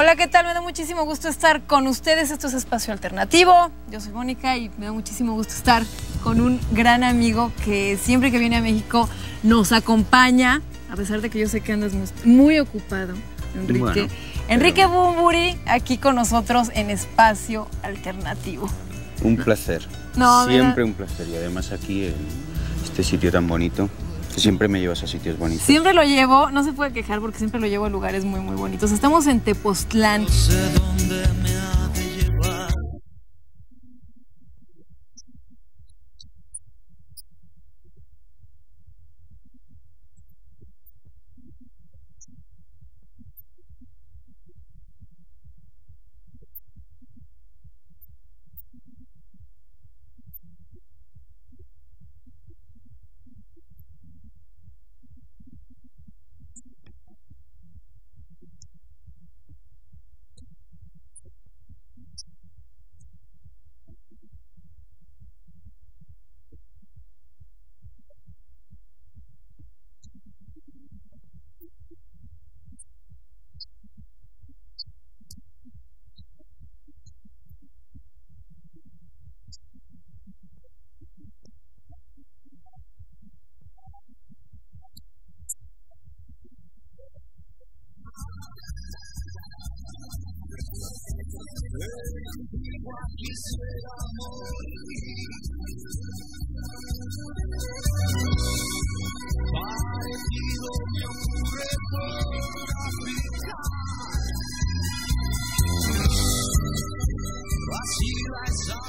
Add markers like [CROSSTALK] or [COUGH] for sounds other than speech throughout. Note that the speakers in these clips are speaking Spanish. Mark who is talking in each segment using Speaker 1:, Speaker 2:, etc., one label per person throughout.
Speaker 1: Hola, ¿qué tal? Me da muchísimo gusto estar con ustedes. Esto es Espacio Alternativo. Yo soy Mónica y me da muchísimo gusto estar con un gran amigo que siempre que viene a México nos acompaña, a pesar de que yo sé que andas muy ocupado. Enrique,
Speaker 2: Bueno,
Speaker 1: Enrique Bumburi, aquí con nosotros en Espacio Alternativo.
Speaker 2: Un placer.
Speaker 1: No,
Speaker 2: siempre
Speaker 1: mira.
Speaker 2: un placer. Y además aquí en este sitio tan bonito, siempre me llevas a sitios bonitos.
Speaker 1: Siempre lo llevo, no se puede quejar porque siempre lo llevo a lugares muy, muy bonitos. Estamos en Tepoztlán.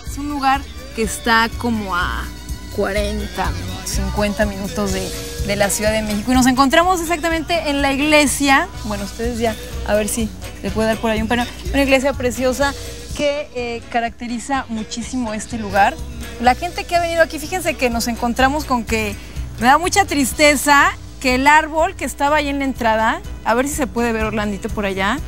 Speaker 1: Es un lugar que está como a 40, 50 minutos de, de la Ciudad de México. Y nos encontramos exactamente en la iglesia. Bueno, ustedes ya, a ver si le puede dar por ahí un pena. Una iglesia preciosa que eh, caracteriza muchísimo este lugar. La gente que ha venido aquí, fíjense que nos encontramos con que me da mucha tristeza que el árbol que estaba ahí en la entrada, a ver si se puede ver Orlandito por allá,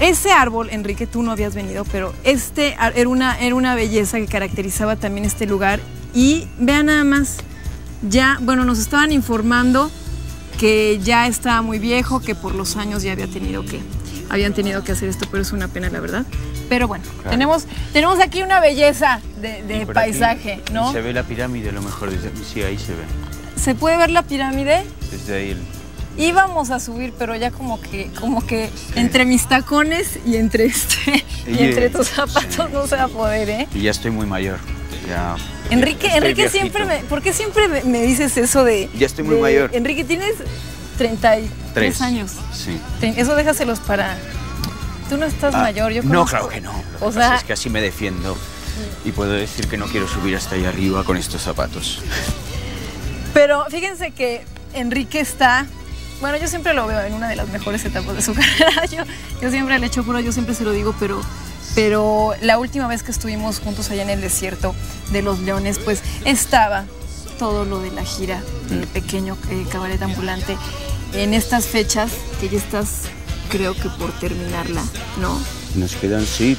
Speaker 1: ese árbol, Enrique, tú no habías venido, pero este era una, era una belleza que caracterizaba también este lugar. Y vean nada más, ya, bueno, nos estaban informando que ya estaba muy viejo, que por los años ya había tenido que, habían tenido que hacer esto, pero es una pena, la verdad. Pero bueno,
Speaker 2: Claro.
Speaker 1: tenemos, tenemos aquí una belleza de,
Speaker 2: aquí
Speaker 1: paisaje, ¿no?
Speaker 2: Se ve la pirámide, lo mejor. Desde, sí, ahí se ve.
Speaker 1: ¿Se puede ver la pirámide?
Speaker 2: Desde ahí. el-
Speaker 1: Íbamos a subir, pero ya como que, como que entre mis tacones y entre este y entre tus zapatos
Speaker 2: sí.
Speaker 1: no se va a poder, ¿eh?
Speaker 2: Y ya estoy muy mayor. Ya,
Speaker 1: Enrique, Enrique siempre me, ¿por qué siempre me, me dices eso de?
Speaker 2: Ya estoy muy
Speaker 1: de-
Speaker 2: mayor.
Speaker 1: Enrique, tienes 33
Speaker 2: Tres.
Speaker 1: años.
Speaker 2: Sí.
Speaker 1: Eso déjaselos para. Tú no estás
Speaker 2: Ah,
Speaker 1: mayor, yo
Speaker 2: No,
Speaker 1: conozco-
Speaker 2: claro que no. Lo
Speaker 1: O
Speaker 2: que pasa
Speaker 1: sea-
Speaker 2: es que así me defiendo. Y puedo decir que no quiero subir hasta ahí arriba con estos zapatos.
Speaker 1: Pero fíjense que Enrique está. Bueno, yo siempre lo veo en una de las mejores etapas de su [LAUGHS] carrera. Yo, yo siempre le echo puro, yo siempre se lo digo, pero, pero la última vez que estuvimos juntos allá en el desierto de los leones, pues estaba todo lo de la gira de pequeño eh, cabaret ambulante en estas fechas que ya estás, creo que por terminarla, ¿no?
Speaker 2: Nos quedan, sí,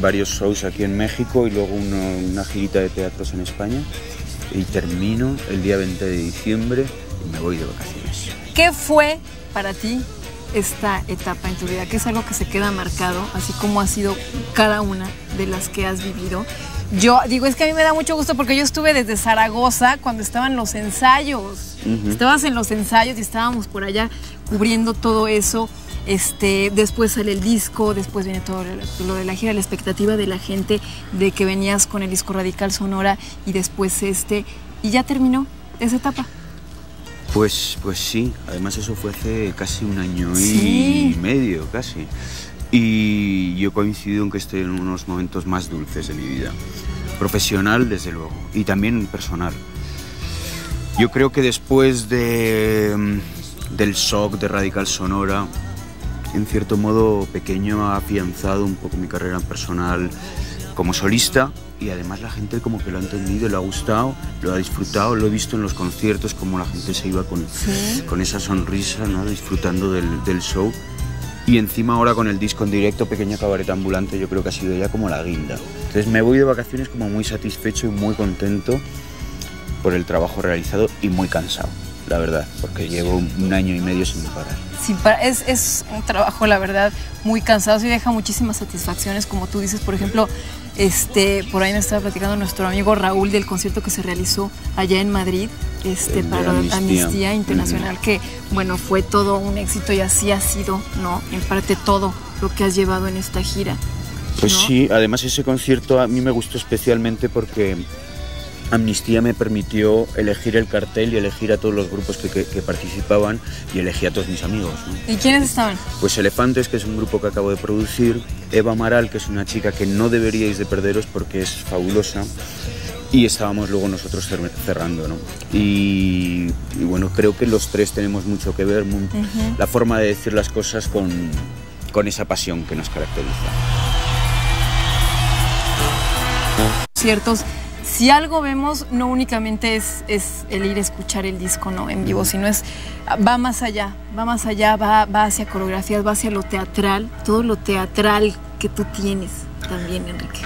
Speaker 2: varios shows aquí en México y luego uno- una girita de teatros en España. Y termino el día 20 de diciembre y me voy de vacaciones.
Speaker 1: ¿Qué fue para ti esta etapa en tu vida? ¿Qué es algo que se queda marcado, así como ha sido cada una de las que has vivido? Yo digo, es que a mí me da mucho gusto porque yo estuve desde Zaragoza cuando estaban los ensayos.
Speaker 2: Ujú.
Speaker 1: Estabas en los ensayos y estábamos por allá cubriendo todo eso. Este, después sale el disco, después viene todo lo- de la gira, la expectativa de la gente de que venías con el disco Radical Sonora y después este, y ya terminó esa etapa.
Speaker 2: Pues, pues sí, además eso fue hace casi un año
Speaker 1: Sí.
Speaker 2: y medio, casi. Y yo coincido en que estoy en unos momentos más dulces de mi vida. Profesional, desde luego, y también personal. Yo creo que después de, mm, del shock de Radical Sonora, en cierto modo pequeño ha afianzado un poco mi carrera personal como solista y además la gente como que lo ha entendido, le ha gustado, lo ha disfrutado, lo he visto en los conciertos, como la gente se iba con,
Speaker 1: Sí.
Speaker 2: con esa sonrisa, ¿no? disfrutando del, del show. Y encima ahora con el disco en directo, Pequeño Cabaret Ambulante, yo creo que ha sido ya como la guinda. Entonces me voy de vacaciones como muy satisfecho y muy contento por el trabajo realizado y muy cansado. La verdad, porque llevo un año y medio sin parar.
Speaker 1: Sin parar. Es, es un trabajo, la verdad, muy cansado y deja muchísimas satisfacciones, como tú dices, por ejemplo, este, por ahí me estaba platicando nuestro amigo Raúl del concierto que se realizó allá en Madrid, este, para la Amnistía, Internacional, que bueno, fue todo un éxito y así ha sido, ¿no? En parte todo lo que has llevado en esta gira.
Speaker 2: Pues sí, además ese concierto a mí me gustó especialmente porque Amnistía me permitió elegir el cartel y elegir a todos los grupos que, participaban y elegí a todos mis amigos.
Speaker 1: ¿Y quiénes estaban?
Speaker 2: Pues Elefantes, que es un grupo que acabo de producir, Eva Amaral, que es una chica que no deberíais de perderos porque es fabulosa, y estábamos luego nosotros cerrando. ¿no? Y, bueno, creo que los tres tenemos mucho que ver, la forma de decir las cosas con, con esa pasión que nos caracteriza.
Speaker 1: Ciertos si algo vemos, no únicamente es, es, el ir a escuchar el disco ¿no? en vivo, sino es, va más allá, va más allá, va, va hacia coreografías, va hacia lo teatral, todo lo teatral que tú tienes también, Enrique.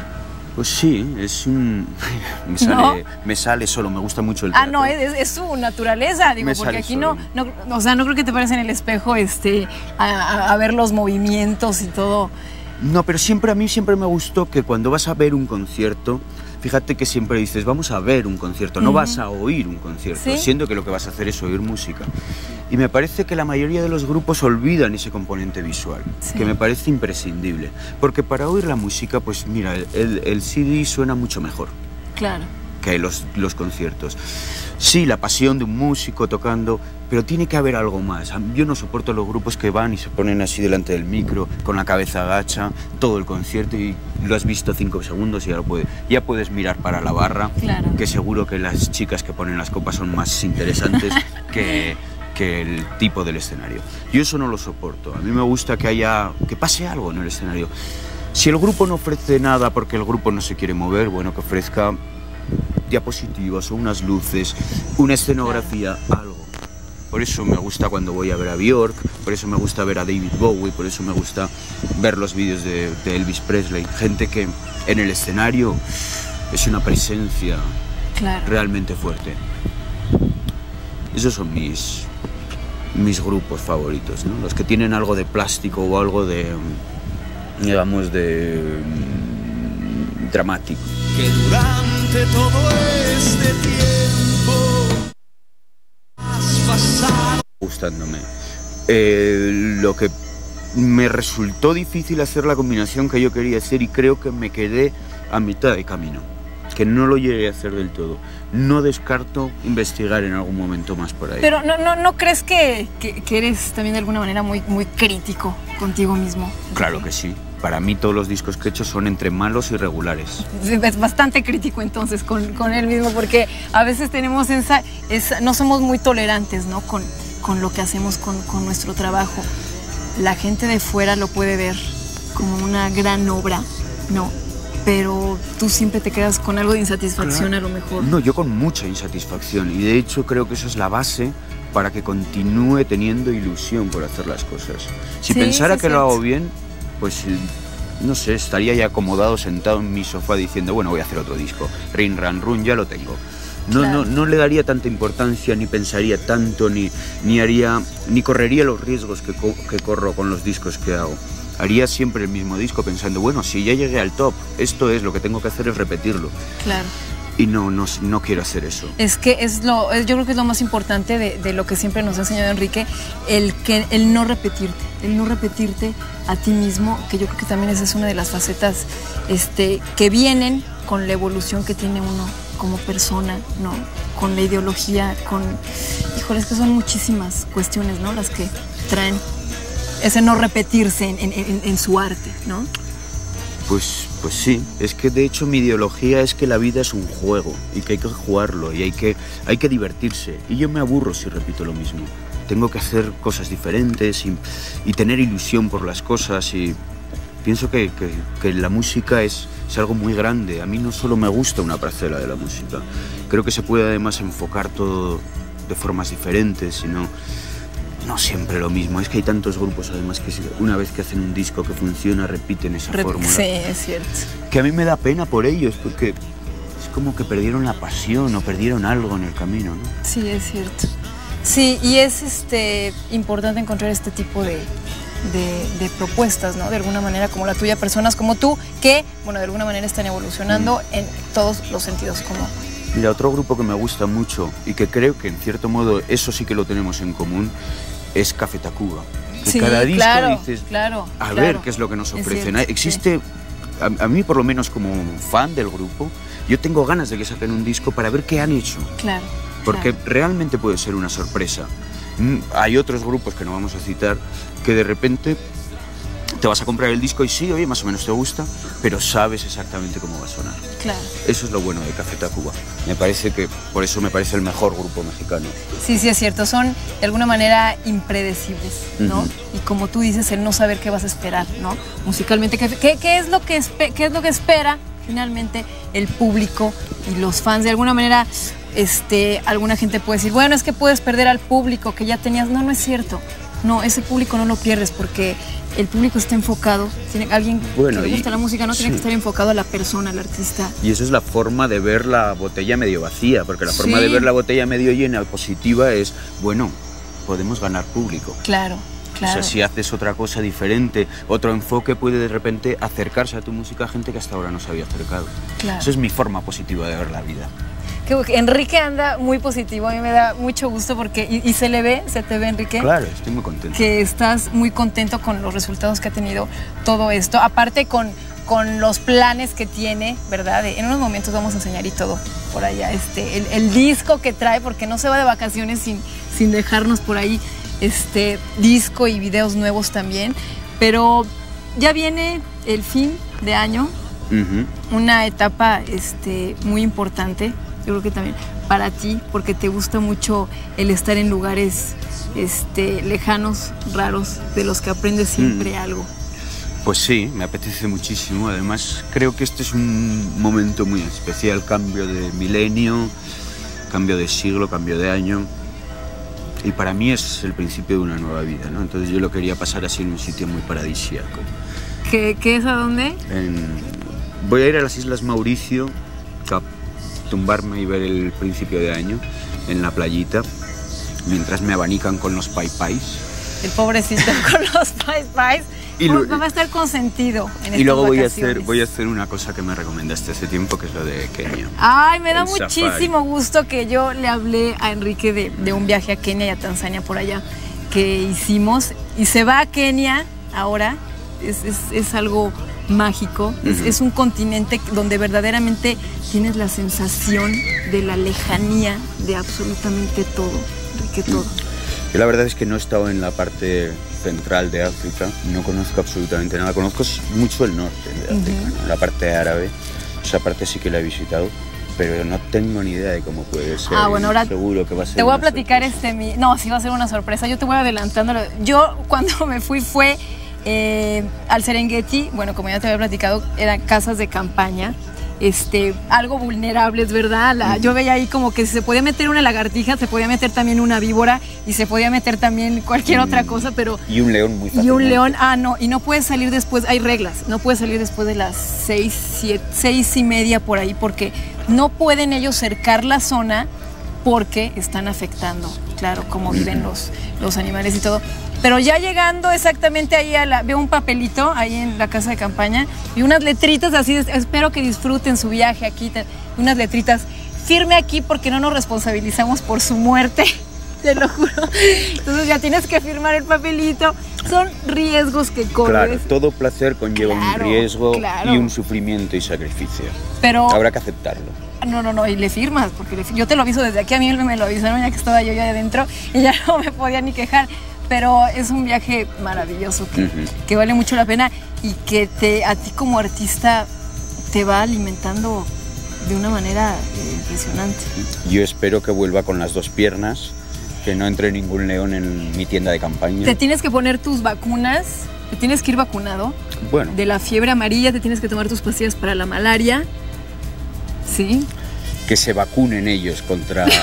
Speaker 2: Pues sí, es un... [LAUGHS] Me sale, me sale solo, me gusta mucho el teatro.
Speaker 1: Ah, no, es, es su naturaleza, digo, porque aquí no, no, o sea, no creo que te pares en el espejo este, a, a, ver los movimientos y todo.
Speaker 2: No, pero siempre a mí siempre me gustó que cuando vas a ver un concierto, fíjate que siempre dices, vamos a ver un concierto, no vas a oír un concierto, siendo que lo que vas a hacer es oír música. Y me parece que la mayoría de los grupos olvidan ese componente visual, que me parece imprescindible. Porque para oír la música, pues mira, el, el CD suena mucho mejor.
Speaker 1: Claro.
Speaker 2: Que los, los conciertos. Sí, la pasión de un músico tocando, pero tiene que haber algo más. Yo no soporto los grupos que van y se ponen así delante del micro, con la cabeza agacha, todo el concierto y lo has visto cinco segundos y ya, lo puede, ya puedes mirar para la barra, que seguro que las chicas que ponen las copas son más interesantes [LAUGHS] que, que el tipo del escenario. Yo eso no lo soporto. A mí me gusta que haya, que pase algo en el escenario. Si el grupo no ofrece nada porque el grupo no se quiere mover, bueno, que ofrezca diapositivas o unas luces, una escenografía, algo. Por eso me gusta cuando voy a ver a Bjork, por eso me gusta ver a David Bowie, por eso me gusta ver los vídeos de, Elvis Presley. Gente que en el escenario es una presencia realmente fuerte. Esos son mis, mis grupos favoritos, ¿no? los que tienen algo de plástico o algo de, digamos, de mm, dramático. Que todo este tiempo Gustándome. Eh, lo que me resultó difícil hacer la combinación que yo quería hacer y creo que me quedé a mitad de camino, que no lo llegué a hacer del todo. No descarto investigar en algún momento más por ahí.
Speaker 1: Pero ¿no, no, no crees que, que, eres también de alguna manera muy, muy crítico contigo mismo?
Speaker 2: Claro que sí para mí todos los discos que he hecho son entre malos y regulares.
Speaker 1: Es bastante crítico entonces con, con él mismo, porque a veces tenemos esa, no somos muy tolerantes ¿no? con, con lo que hacemos con, con, nuestro trabajo. La gente de fuera lo puede ver como una gran obra, ¿no? Pero tú siempre te quedas con algo de insatisfacción a lo mejor.
Speaker 2: No, yo con mucha insatisfacción y de hecho creo que eso es la base para que continúe teniendo ilusión por hacer las cosas. Si pensara que lo hago bien, pues no sé, estaría ya acomodado sentado en mi sofá diciendo, bueno, voy a hacer otro disco. Rin Ran Run ya lo tengo. No, no, no le daría tanta importancia, ni pensaría tanto, ni, ni haría, ni correría los riesgos que, que corro con los discos que hago. Haría siempre el mismo disco pensando, bueno, si ya llegué al top, esto es, lo que tengo que hacer es repetirlo.
Speaker 1: Claro
Speaker 2: y no, no, no, quiero hacer eso.
Speaker 1: Es que es lo, yo creo que es lo más importante de, de, lo que siempre nos ha enseñado Enrique, el, que, el no repetirte, el no repetirte a ti mismo, que yo creo que también esa es una de las facetas este, que vienen con la evolución que tiene uno como persona, ¿no? Con la ideología, con... Híjole, es que son muchísimas cuestiones, ¿no? Las que traen ese no repetirse en, en, en su arte, ¿no?
Speaker 2: Pues, pues sí, es que de hecho mi ideología es que la vida es un juego y que hay que jugarlo y hay que, hay que divertirse. Y yo me aburro si repito lo mismo. Tengo que hacer cosas diferentes y, tener ilusión por las cosas y pienso que, la música es, es, algo muy grande. A mí no solo me gusta una parcela de la música, creo que se puede además enfocar todo de formas diferentes, sino no siempre lo mismo. Es que hay tantos grupos además que una vez que hacen un disco que funciona repiten esa fórmula.
Speaker 1: Sí, es cierto.
Speaker 2: Que a mí me da pena por ellos porque es como que perdieron la pasión o perdieron algo en el camino, ¿no?
Speaker 1: Sí, es cierto. Sí, y es este importante encontrar este tipo de, de, propuestas, ¿no? De alguna manera como la tuya, personas como tú, que, bueno, de alguna manera están evolucionando mm. en todos los sentidos como...
Speaker 2: Mira, otro grupo que me gusta mucho y que creo que en cierto modo eso sí que lo tenemos en común es Café Tacuba.
Speaker 1: sí, cada disco claro, dices, claro,
Speaker 2: a ver qué es lo que nos ofrecen. Existe, a, mí por lo menos como fan del grupo, yo tengo ganas de que saquen un disco para ver qué han hecho.
Speaker 1: Claro.
Speaker 2: Porque realmente puede ser una sorpresa. Mm, hay otros grupos que no vamos a citar que de repente te vas a comprar el disco y sí, oye, más o menos te gusta, pero sabes exactamente cómo va a sonar.
Speaker 1: Claro.
Speaker 2: Eso es lo bueno de Café Tacuba. Me parece que, por eso me parece el mejor grupo mexicano.
Speaker 1: Sí, sí, es cierto. Son de alguna manera impredecibles, ¿no? Y como tú dices, el no saber qué vas a esperar, ¿no? Musicalmente, ¿qué, qué, es, lo que qué es lo que espera finalmente el público y los fans? De alguna manera, este, alguna gente puede decir, bueno, es que puedes perder al público que ya tenías. No, no es cierto. No, ese público no lo pierdes porque el público está enfocado. Tiene, alguien que le gusta la música no tiene que estar enfocado a la persona, al artista.
Speaker 2: Y eso es la forma de ver la botella medio vacía, porque la forma de ver la botella medio llena, positiva, es, bueno, podemos ganar público.
Speaker 1: Claro. Claro.
Speaker 2: O sea, si haces otra cosa diferente, otro enfoque puede de repente acercarse a tu música a gente que hasta ahora no se había acercado. Claro. Esa es mi forma positiva de ver la vida
Speaker 1: que Enrique anda muy positivo, a mí me da mucho gusto porque, y, se le ve, se te ve Enrique.
Speaker 2: Claro, estoy muy contento.
Speaker 1: Que estás muy contento con los resultados que ha tenido todo esto, aparte con, con los planes que tiene, ¿verdad? En unos momentos vamos a enseñar y todo por allá, este, el, disco que trae, porque no se va de vacaciones sin, sin dejarnos por ahí este disco y videos nuevos también, pero ya viene el fin de año, una etapa este, muy importante yo creo que también para ti, porque te gusta mucho el estar en lugares este, lejanos, raros, de los que aprendes siempre mm. algo.
Speaker 2: Pues sí, me apetece muchísimo. Además, creo que este es un momento muy especial, cambio de milenio, cambio de siglo, cambio de año. Y para mí es el principio de una nueva vida, ¿no? Entonces yo lo quería pasar así en un sitio muy paradisíaco.
Speaker 1: ¿Qué, qué es a dónde?
Speaker 2: Voy a ir a las Islas Mauricio, Cap tumbarme y ver el principio de año en la playita, mientras me abanican con los pai pais.
Speaker 1: El pobrecito [LAUGHS] con los pai pais. Y va a estar consentido en
Speaker 2: Y luego voy a, hacer, voy a hacer una cosa que me recomendaste hace tiempo, que es lo de Kenia.
Speaker 1: Ay, me da muchísimo gusto que yo le hablé a Enrique de, de un viaje a Kenia y a Tanzania por allá que hicimos. Y se va a Kenia ahora. Es, es, es algo mágico, es, un continente donde verdaderamente tienes la sensación de la lejanía de absolutamente todo, de que todo.
Speaker 2: Yo la verdad es que no he estado en la parte central de África, no conozco absolutamente nada, conozco mucho el norte de África, la parte árabe, esa parte sí que la he visitado, pero no tengo ni idea de cómo puede ser.
Speaker 1: Ah, bueno, ahora
Speaker 2: seguro que va a ser.
Speaker 1: Te voy a platicar este mi, no, sí va a ser una sorpresa. Yo te voy adelantando. Yo cuando [LAUGHS] me fui fue eh, al Serengeti, bueno, como ya te había platicado, eran casas de campaña. Este, algo vulnerables, ¿verdad? yo veía ahí como que se podía meter una lagartija, se podía meter también una víbora y se podía meter también cualquier otra cosa, pero...
Speaker 2: Y un león muy
Speaker 1: Y un león, ah, no, y no puedes salir después, hay reglas, no puedes salir después de las seis, siete, seis y media por ahí, porque no pueden ellos cercar la zona porque están afectando, claro, cómo viven los, los animales y todo. Pero ya llegando exactamente ahí, a la, veo un papelito ahí en la casa de campaña y unas letritas así, espero que disfruten su viaje aquí, unas letritas, firme aquí porque no nos responsabilizamos por su muerte, te lo juro. Entonces ya tienes que firmar el papelito. Son riesgos que corres.
Speaker 2: Claro, todo placer conlleva un riesgo y un sufrimiento y sacrificio.
Speaker 1: Pero
Speaker 2: habrá que aceptarlo.
Speaker 1: No, no, no, y le firmas, porque yo te lo aviso desde aquí, a mí me lo avisaron ya que estaba yo ya adentro y ya [LAUGHS] no me podía ni quejar pero es un viaje maravilloso que, vale mucho la pena y que te, a ti como artista te va alimentando de una manera eh, impresionante.
Speaker 2: Yo espero que vuelva con las dos piernas, que no entre ningún león en mi tienda de campaña.
Speaker 1: Te tienes que poner tus vacunas, te tienes que ir vacunado.
Speaker 2: Bueno.
Speaker 1: De la fiebre amarilla, te tienes que tomar tus pastillas para la malaria. Sí.
Speaker 2: Que se vacunen ellos contra. [LAUGHS]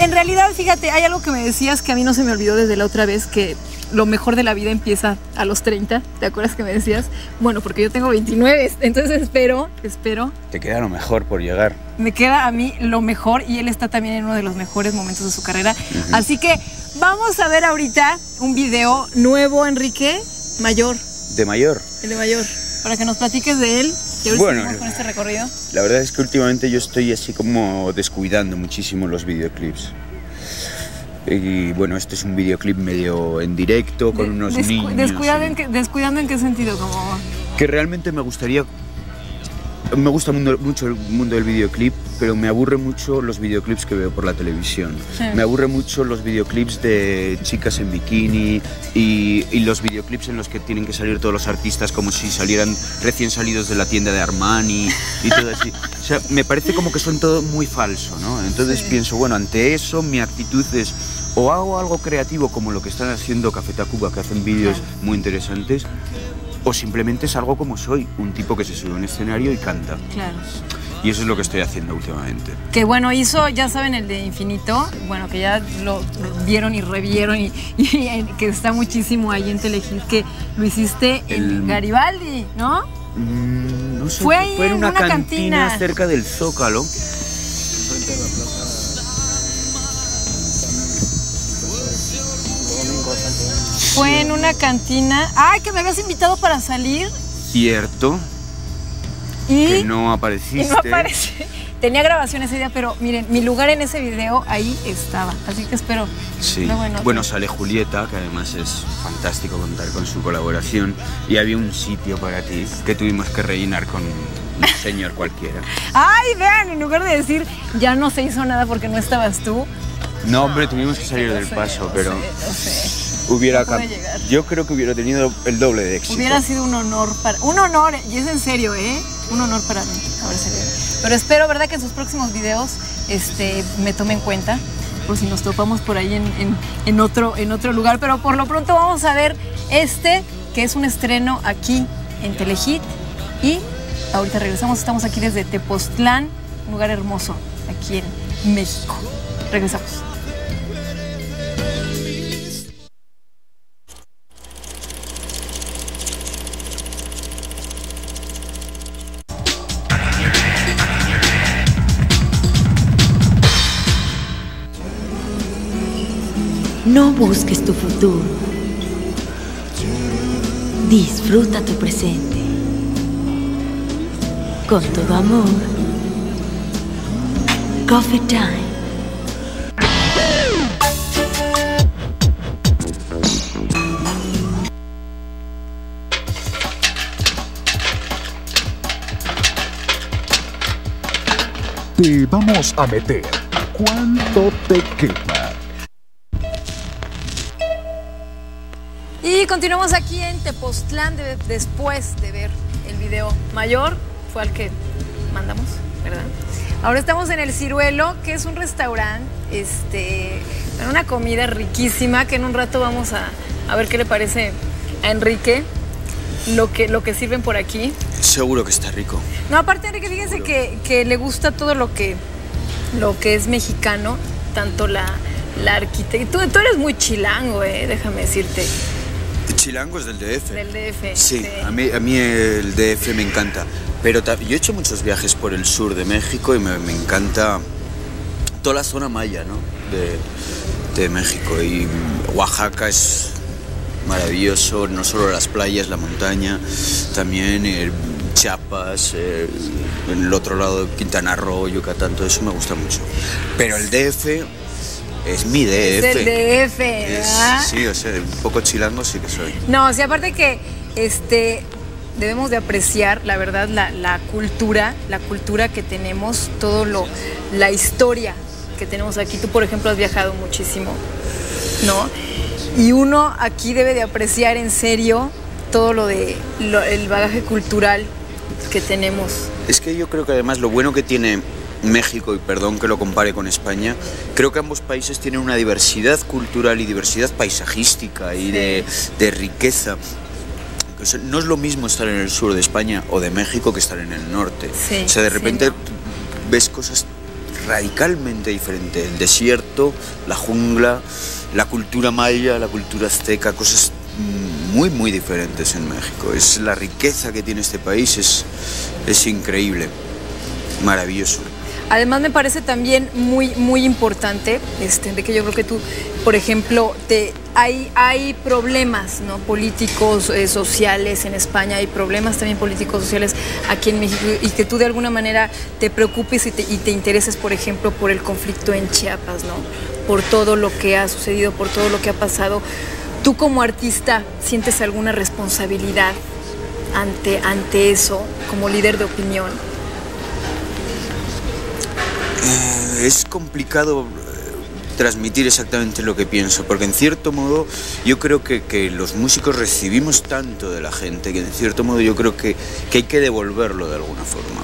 Speaker 1: En realidad, fíjate, hay algo que me decías que a mí no se me olvidó desde la otra vez, que lo mejor de la vida empieza a los 30, ¿te acuerdas que me decías? Bueno, porque yo tengo 29, entonces espero, espero.
Speaker 2: Te queda lo mejor por llegar.
Speaker 1: Me queda a mí lo mejor y él está también en uno de los mejores momentos de su carrera. Así que vamos a ver ahorita un video nuevo, Enrique, mayor.
Speaker 2: De mayor.
Speaker 1: El de mayor. Para que nos platiques de él ahora
Speaker 2: Bueno,
Speaker 1: con este recorrido.
Speaker 2: La verdad es que últimamente yo estoy así como descuidando muchísimo los videoclips. Y bueno, este es un videoclip medio en directo con
Speaker 1: De-
Speaker 2: unos
Speaker 1: descu-
Speaker 2: niños.
Speaker 1: descuidado
Speaker 2: y-
Speaker 1: en qué- ¿Descuidando en qué sentido? Como...
Speaker 2: que realmente me gustaría. Me gusta mucho el mundo del videoclip, pero me aburre mucho los videoclips que veo por la televisión.
Speaker 1: Sí.
Speaker 2: Me aburre mucho los videoclips de chicas en bikini y, y los videoclips en los que tienen que salir todos los artistas como si salieran recién salidos de la tienda de Armani y todo así. [LAUGHS] O sea, me parece como que son todo muy falso, ¿no? Entonces
Speaker 1: Sí.
Speaker 2: pienso, bueno, ante eso mi actitud es o hago algo creativo como lo que están haciendo Café Tacuba, que hacen vídeos muy interesantes, o simplemente salgo como soy, un tipo que se sube a un escenario y canta.
Speaker 1: Claro.
Speaker 2: Y eso es lo que estoy haciendo últimamente.
Speaker 1: Que bueno, hizo, ya saben, el de Infinito, bueno, que ya lo vieron y revieron y, [LAUGHS] y que está muchísimo ahí en Telehit, que lo hiciste en
Speaker 2: El-
Speaker 1: Garibaldi, ¿no?
Speaker 2: Mm, no sé,
Speaker 1: Fue ahí
Speaker 2: fue en
Speaker 1: en
Speaker 2: una,
Speaker 1: una
Speaker 2: cantina,
Speaker 1: cantina.
Speaker 2: cerca del Zócalo.
Speaker 1: Fue en una cantina. ¡Ay, que me habías invitado para salir!
Speaker 2: Cierto,
Speaker 1: Y,
Speaker 2: que no
Speaker 1: y
Speaker 2: apareciste.
Speaker 1: no aparece. [LAUGHS] Tenía grabación ese día, pero miren, mi lugar en ese video ahí estaba. Así que espero.
Speaker 2: Sí. Bueno, sale Julieta, que además es fantástico contar con su colaboración. Y había un sitio para ti que tuvimos que rellenar con un [LAUGHS] señor cualquiera.
Speaker 1: ¡Ay, vean! En lugar de decir ya no se hizo nada porque no estabas tú.
Speaker 2: No, hombre, tuvimos que salir del
Speaker 1: sé,
Speaker 2: paso, pero
Speaker 1: sé, sé.
Speaker 2: Hubiera
Speaker 1: No.
Speaker 2: Yo creo que hubiera tenido el doble de éxito.
Speaker 1: Hubiera sido un honor para. Un honor, y es en serio, ¿eh? Un honor para mí haber salido. Pero espero, ¿verdad?, que en sus próximos videos este, me tome en cuenta. Por si nos topamos por ahí en, en- en otro, en otro lugar. Pero por lo pronto vamos a ver este, que es un estreno aquí en Telehit. Y ahorita regresamos. Estamos aquí desde Tepoztlán, un lugar hermoso aquí en México. Regresamos.
Speaker 3: Busques tu futuro. Disfruta tu presente. Con todo amor. Coffee Time.
Speaker 4: Te vamos a meter. ¿Cuánto te queda?
Speaker 1: Y continuamos aquí en Tepoztlán de- después de ver el video mayor, fue al que mandamos, ¿verdad? Ahora estamos en el Ciruelo, que es un restaurante, este, una comida riquísima, que en un rato vamos a, a ver qué le parece a Enrique lo que, lo que sirven por aquí.
Speaker 2: Seguro que está rico.
Speaker 1: No, aparte Enrique, fíjense que, que le gusta todo lo que, lo que es mexicano, tanto la, la arquitectura. Tú, tú eres muy chilango, eh, déjame decirte,
Speaker 2: Chilango es del DF.
Speaker 1: del DF.
Speaker 2: Sí, A, mí, a mí el DF me encanta. Pero yo he hecho muchos viajes por el sur de México y me, me encanta toda la zona maya ¿no? de, de México. Y Oaxaca es maravilloso, no solo las playas, la montaña, también eh, Chiapas, eh, en el otro lado Quintana Roo, Yucatán, todo eso me gusta mucho. Pero el DF es mi DF.
Speaker 1: Es del DF,
Speaker 2: sí, o sea, un poco chilango sí que soy.
Speaker 1: No, sí, aparte que este debemos de apreciar, la verdad, la, la cultura, la cultura que tenemos, todo lo, la historia que tenemos aquí. Tú, por ejemplo, has viajado muchísimo, ¿no? Y uno aquí debe de apreciar en serio todo lo de lo- el bagaje cultural que tenemos.
Speaker 2: Es que yo creo que además lo bueno que tiene México, y perdón que lo compare con España, creo que ambos países tienen una diversidad cultural y diversidad paisajística y de, de riqueza. No es lo mismo estar en el sur de España o de México que estar en el norte.
Speaker 1: Sí,
Speaker 2: o sea, de
Speaker 1: sí,
Speaker 2: repente
Speaker 1: no.
Speaker 2: ves cosas radicalmente diferente. El desierto, la jungla, la cultura maya, la cultura azteca, cosas mm, muy, muy diferentes en México. Es la riqueza que tiene este país, es, es increíble, maravilloso.
Speaker 1: Además me parece también muy, muy importante, este, de que yo creo que tú, por ejemplo, te, hay, hay problemas ¿no? políticos, eh, sociales en España, hay problemas también políticos, sociales aquí en México, y que tú de alguna manera te preocupes y te, y te intereses, por ejemplo, por el conflicto en Chiapas, ¿no? por todo lo que ha sucedido, por todo lo que ha pasado. ¿Tú como artista sientes alguna responsabilidad ante, ante eso, como líder de opinión?
Speaker 2: Eh, es complicado eh, transmitir exactamente lo que pienso, porque en cierto modo yo creo que, que los músicos recibimos tanto de la gente que en cierto modo yo creo que, que hay que devolverlo de alguna forma.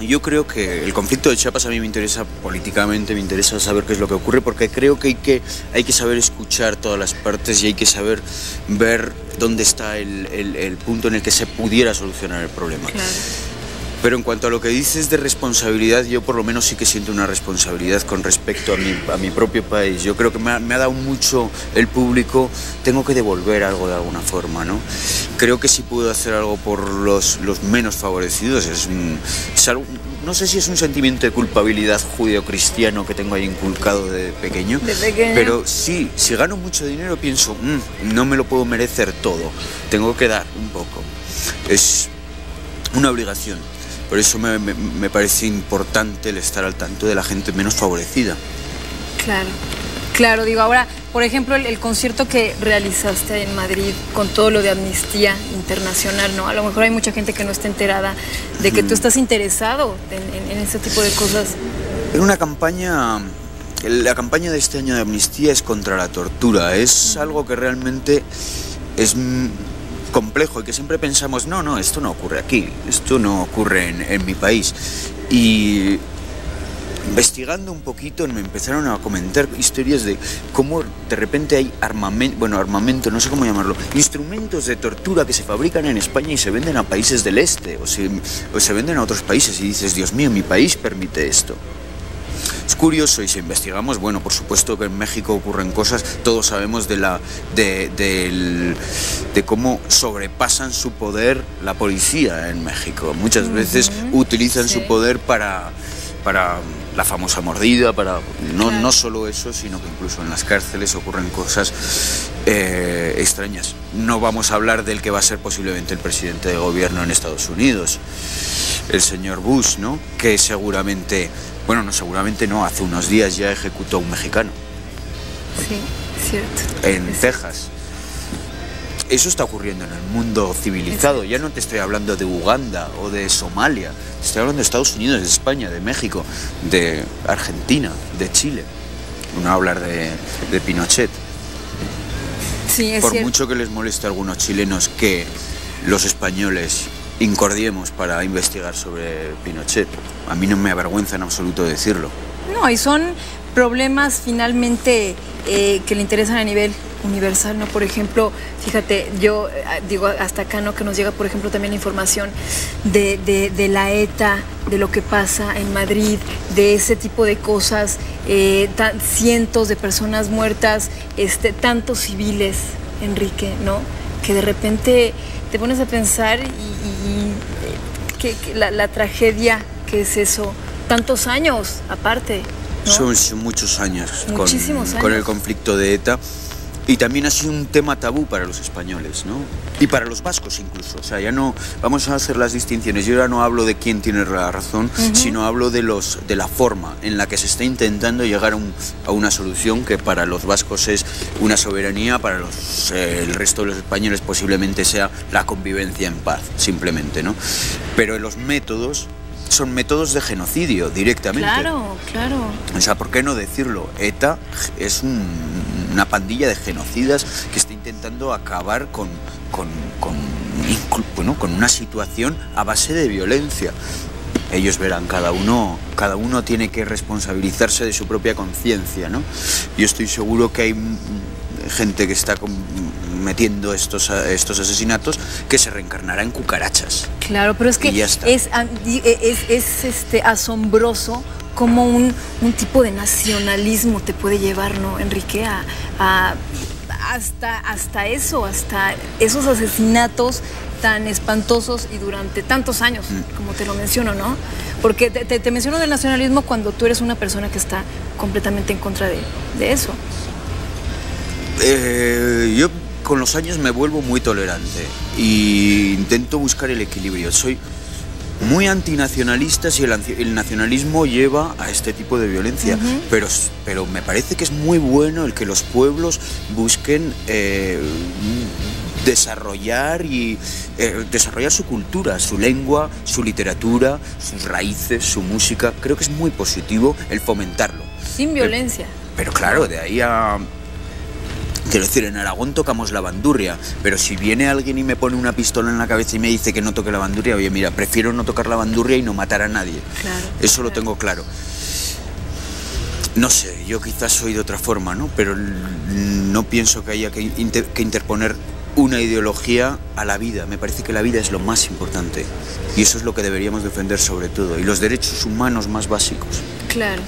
Speaker 2: Yo creo que el conflicto de Chiapas a mí me interesa políticamente, me interesa saber qué es lo que ocurre, porque creo que hay que, hay que saber escuchar todas las partes y hay que saber ver dónde está el, el- el punto en el que se pudiera solucionar el problema. Pero en cuanto a lo que dices de responsabilidad, yo por lo menos sí que siento una responsabilidad con respecto a mi, a mi propio país. Yo creo que me ha, me ha dado mucho el público, tengo que devolver algo de alguna forma, ¿no? Creo que si puedo hacer algo por los, los menos favorecidos. Es, un- es algo- no sé si es un sentimiento de culpabilidad judío-cristiano que tengo ahí inculcado de pequeño,
Speaker 1: De pequeño.
Speaker 2: pero sí, si gano mucho dinero pienso, "Mm, no me lo puedo merecer todo, tengo que dar un poco. Es una obligación. Por eso me, me- me parece importante el estar al tanto de la gente menos favorecida.
Speaker 1: Claro, claro, digo, ahora, por ejemplo, el, el concierto que realizaste en Madrid con todo lo de Amnistía Internacional, ¿no? A lo mejor hay mucha gente que no está enterada de que tú estás interesado en, en- en este tipo de cosas.
Speaker 2: Era una campaña. La campaña de este año de amnistía es contra la tortura. Es algo que realmente es complejo y que siempre pensamos, no, no, esto no ocurre aquí, esto no ocurre en, en mi país. Y investigando un poquito me empezaron a comentar historias de cómo de repente hay armamento, bueno, armamento, no sé cómo llamarlo, instrumentos de tortura que se fabrican en España y se venden a países del este o se, o se venden a otros países y dices, Dios mío, mi país permite esto. Es curioso y si investigamos, bueno, por supuesto que en México ocurren cosas, todos sabemos de, la, de, cómo sobrepasan su poder la policía en México. Muchas veces utilizan
Speaker 1: sí.
Speaker 2: su poder para, para la famosa mordida, para no,
Speaker 1: Claro.
Speaker 2: no solo eso, sino que incluso en las cárceles ocurren cosas eh, extrañas. No vamos a hablar del que va a ser posiblemente el presidente de gobierno en Estados Unidos, el señor Bush, ¿no? Que seguramente, bueno, no seguramente no, hace unos días ya ejecutó a un mexicano
Speaker 1: Sí, cierto.
Speaker 2: en
Speaker 1: Es-
Speaker 2: Texas. Eso está ocurriendo en el mundo civilizado. Ya no te estoy hablando de Uganda o de Somalia. Te estoy hablando de Estados Unidos, de España, de México, de Argentina, de Chile. No hablar de, de Pinochet.
Speaker 1: Sí, es
Speaker 2: Por
Speaker 1: cierto.
Speaker 2: mucho que les moleste a algunos chilenos que los españoles incordiemos para investigar sobre Pinochet, a mí no me avergüenza en absoluto decirlo.
Speaker 1: No, y son problemas finalmente eh, que le interesan a nivel universal, ¿no? Por ejemplo, fíjate, yo eh, digo hasta acá, ¿no? Que nos llega, por ejemplo, también información de, de- la ETA, de lo que pasa en Madrid, de ese tipo de cosas, eh, cientos de personas muertas, este, tantos civiles, Enrique, ¿no? Que de repente te pones a pensar y, eh, que, que la, la tragedia que es eso, tantos años aparte. ¿no?
Speaker 2: Son, muchos años con,
Speaker 1: Muchísimos
Speaker 2: con el
Speaker 1: años.
Speaker 2: conflicto de ETA y también ha sido un tema tabú para los españoles, ¿no? Y para los vascos incluso. O sea, ya no vamos a hacer las distinciones. Yo ya no hablo de quién tiene la razón, sino hablo de los de la forma en la que se está intentando llegar a, un- a una solución que para los vascos es una soberanía, para los, eh, el resto de los españoles posiblemente sea la convivencia en paz, simplemente, ¿no? Pero los métodos son métodos de genocidio directamente.
Speaker 1: Claro, claro.
Speaker 2: O sea, ¿por qué no decirlo? ETA es un- una pandilla de genocidas que está intentando acabar con, con, con, bueno, con una situación a base de violencia. Ellos verán, cada uno, cada uno tiene que responsabilizarse de su propia conciencia, ¿no? Yo estoy seguro que hay gente que está cometiendo estos, estos asesinatos que se reencarnará en cucarachas.
Speaker 1: Claro, pero es que es, e, es, es, este, asombroso cómo un, un tipo de nacionalismo te puede llevar, ¿no, Enrique? A, a- hasta, hasta eso, hasta esos asesinatos tan espantosos y durante tantos años, como te lo menciono, ¿no? Porque te, te- te menciono del nacionalismo cuando tú eres una persona que está completamente en contra de, de eso.
Speaker 2: Eh, yo con los años me vuelvo muy tolerante y intento buscar el equilibrio. Soy muy antinacionalista si el, nacionalismo lleva a este tipo de violencia, pero, pero me parece que es muy bueno el que los pueblos busquen eh, desarrollar y eh, desarrollar su cultura, su lengua, su literatura, sus raíces, su música. Creo que es muy positivo el fomentarlo.
Speaker 1: Sin violencia.
Speaker 2: Pero claro, de ahí a... Quiero decir, en Aragón tocamos la bandurria, pero si viene alguien y me pone una pistola en la cabeza y me dice que no toque la bandurria, oye, mira, prefiero no tocar la bandurria y no matar a nadie.
Speaker 1: Claro,
Speaker 2: Eso lo tengo claro. No sé, yo quizás soy de otra forma, ¿no? Pero no pienso que haya que, inter- que interponer una ideología a la vida. Me parece que la vida es lo más importante. Y eso es lo que deberíamos defender sobre todo. Y los derechos humanos más básicos.
Speaker 1: Claro.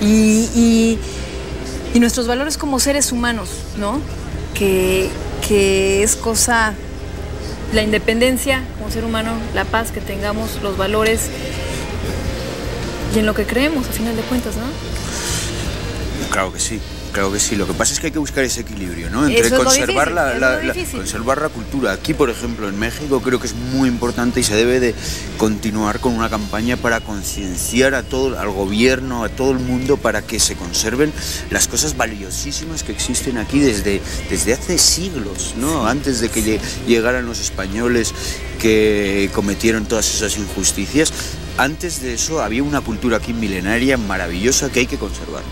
Speaker 1: Y, y- y nuestros valores como seres humanos, ¿no? Que, que es cosa, la independencia como ser humano, la paz que tengamos, los valores y en lo que creemos, a final de cuentas, ¿no?
Speaker 2: Claro que sí, claro que sí. Lo que pasa es que hay que buscar ese equilibrio, ¿no? Entre conservar,
Speaker 1: difícil,
Speaker 2: la, conservar la cultura. Aquí, por ejemplo, en México creo que es muy importante y se debe de continuar con una campaña para concienciar a todo, al gobierno, a todo el mundo, para que se conserven las cosas valiosísimas que existen aquí desde, desde hace siglos, ¿no? Antes de que lle- llegaran los españoles que cometieron todas esas injusticias. Antes de eso había una cultura aquí milenaria maravillosa que hay que conservar.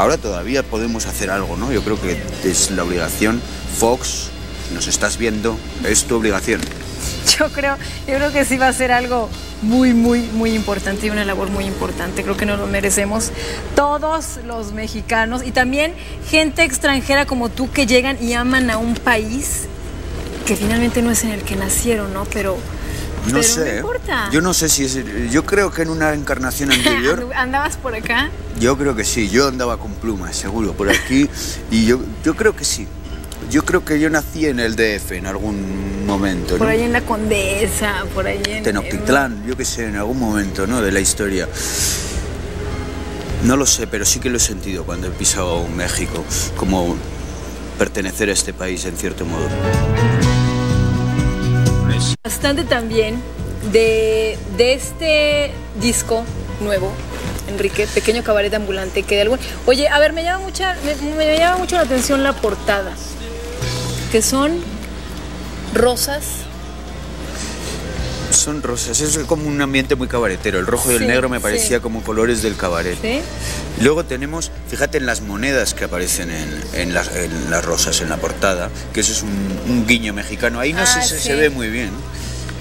Speaker 2: Ahora todavía podemos hacer algo, ¿no? Yo creo que es la obligación. Fox, nos estás viendo, es tu obligación. [LAUGHS]
Speaker 1: Yo creo, yo creo que sí va a ser algo muy, muy, muy importante y una labor muy importante. Creo que nos lo merecemos todos los mexicanos y también gente extranjera como tú que llegan y aman a un país que finalmente no es en el que nacieron, ¿no? Pero
Speaker 2: No
Speaker 1: pero
Speaker 2: sé.
Speaker 1: no
Speaker 2: ¿eh?
Speaker 1: importa.
Speaker 2: Yo no sé si es. Yo creo que en una encarnación [LAUGHS] anterior.
Speaker 1: ¿Andabas por acá?
Speaker 2: Yo creo que sí, yo andaba con plumas, seguro, por aquí. Y yo, yo creo que sí. Yo creo que yo nací en el DF en algún momento,
Speaker 1: Por
Speaker 2: ¿no?
Speaker 1: ahí en la Condesa, por ahí en...
Speaker 2: Tenochtitlán, yo qué sé, en algún momento, ¿no? De la historia. No lo sé, pero sí que lo he sentido cuando he pisado México, como pertenecer a este país en cierto modo.
Speaker 1: Bastante también de, de este disco nuevo, Enrique, Pequeño Cabaret Ambulante, que de algún... Oye, a ver, me llama, mucha, me, me llama mucho la atención la portada, que son rosas.
Speaker 2: Son rosas, es como un ambiente muy cabaretero. El rojo y el
Speaker 1: Sí,
Speaker 2: negro me
Speaker 1: sí.
Speaker 2: parecía como colores del cabaret.
Speaker 1: ¿sí?
Speaker 2: Luego tenemos, fíjate en las monedas que aparecen en, en las, en las rosas, en la portada, que eso es un, un guiño mexicano. Ahí no
Speaker 1: Ah,
Speaker 2: sé si
Speaker 1: sí.
Speaker 2: se ve muy bien.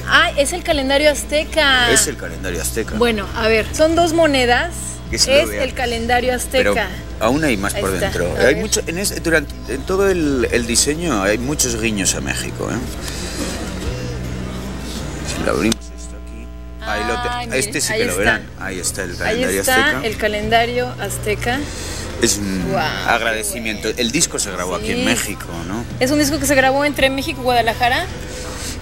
Speaker 1: Ah, es el calendario azteca.
Speaker 2: Es el calendario azteca.
Speaker 1: Bueno, a ver, son dos monedas. Es
Speaker 2: vea.
Speaker 1: el calendario
Speaker 2: pero
Speaker 1: azteca.
Speaker 2: aún hay más
Speaker 1: Ahí
Speaker 2: por
Speaker 1: está,
Speaker 2: dentro. Hay mucho, en, ese- durante, en todo el, el diseño hay muchos guiños a México. ¿eh? Si lo abrimos esto aquí. ahí lo te-
Speaker 1: mire,
Speaker 2: este sí
Speaker 1: ahí
Speaker 2: que lo verán. Ahí está el
Speaker 1: Ahí
Speaker 2: calendario
Speaker 1: está
Speaker 2: azteca.
Speaker 1: el calendario azteca.
Speaker 2: Es un agradecimiento. El disco se grabó aquí en México, ¿no?
Speaker 1: Es un disco que se grabó entre México y Guadalajara.